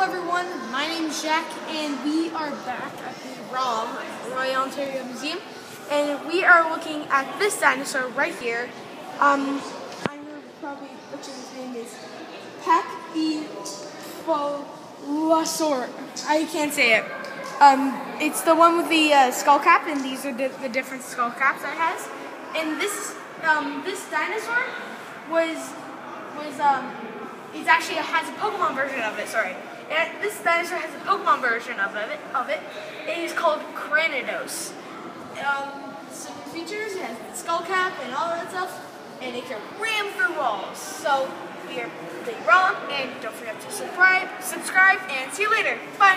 everyone, my name is Jack, and we are back at the ROM, Royal Ontario Museum, and we are looking at this dinosaur right here. Um, I'm probably butcher his name is Pachycephalosaur. I can't say it. Um, it's the one with the uh, skull cap, and these are the, the different skull caps it has. And this um, this dinosaur was was um, it actually has a Pokemon version of it. Sorry, and this dinosaur has a Pokemon version of it. Of it, it is called Cranidos. Um, some features it has the skull cap and all that stuff, and it can ram through walls. So we are wrong, and don't forget to subscribe, subscribe, and see you later. Bye.